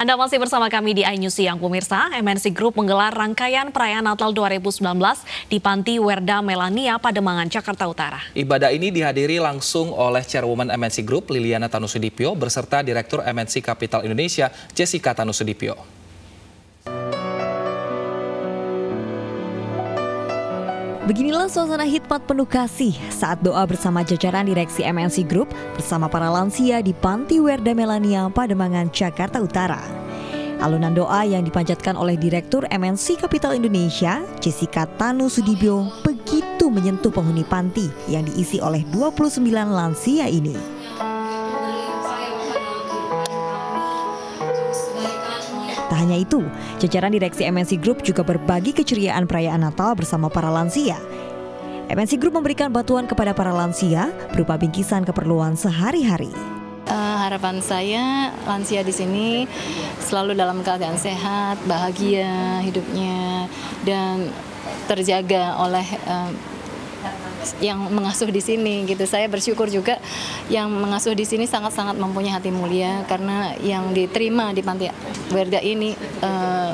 Anda masih bersama kami di iNews Siang Pemirsa. MNC Group menggelar rangkaian perayaan Natal 2019 di Panti Werda Melania, Pademangan, Jakarta Utara. Ibadah ini dihadiri langsung oleh Chairwoman MNC Group Liliana Tanusudipio beserta Direktur MNC Capital Indonesia Jessica Tanusudipio. Beginilah suasana hikmat penuh kasih saat doa bersama jajaran direksi MNC Group bersama para lansia di Panti Werda Melania, Pademangan, Jakarta Utara. Alunan doa yang dipanjatkan oleh Direktur MNC Capital Indonesia, Jessica Tanu Sudibyo, begitu menyentuh penghuni panti yang diisi oleh 29 lansia ini. Tak hanya itu, jajaran direksi MNC Group juga berbagi keceriaan perayaan Natal bersama para lansia. MNC Group memberikan bantuan kepada para lansia berupa bingkisan keperluan sehari-hari. Uh, harapan saya lansia di sini selalu dalam keadaan sehat, bahagia hidupnya, dan terjaga oleh uh, yang mengasuh di sini gitu. Saya bersyukur juga yang mengasuh di sini sangat-sangat mempunyai hati mulia karena yang diterima di panti werda ini eh,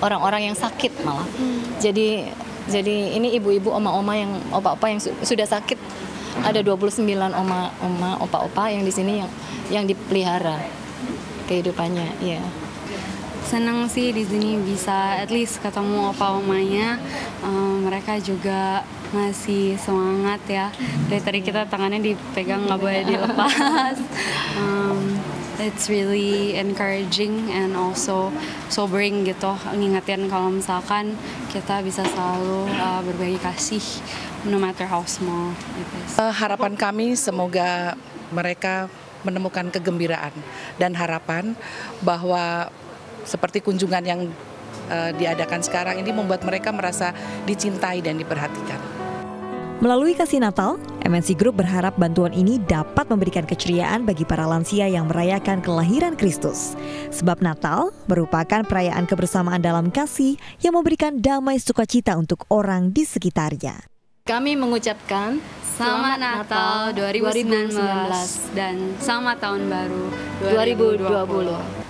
orang-orang uh, yang sakit malah. Hmm. Jadi jadi ini ibu-ibu, oma-oma yang opa-opa yang su sudah sakit ada 29 oma-oma, opa-opa yang di sini yang yang dipelihara kehidupannya, ya. Senang sih di sini bisa at least ketemu opa omanya. Um, mereka juga masih semangat ya dari tadi kita tangannya dipegang nggak boleh dilepas um, it's really encouraging and also sobering gitu ngingetin kalau misalkan kita bisa selalu uh, berbagi kasih no matter how small it is. Uh, harapan kami semoga mereka menemukan kegembiraan dan harapan bahwa seperti kunjungan yang uh, diadakan sekarang ini membuat mereka merasa dicintai dan diperhatikan. Melalui kasih Natal, MNC Group berharap bantuan ini dapat memberikan keceriaan bagi para lansia yang merayakan kelahiran Kristus. Sebab Natal merupakan perayaan kebersamaan dalam kasih yang memberikan damai sukacita untuk orang di sekitarnya. Kami mengucapkan Selamat Natal 2019, 2019 dan selamat tahun baru 2020. 2020.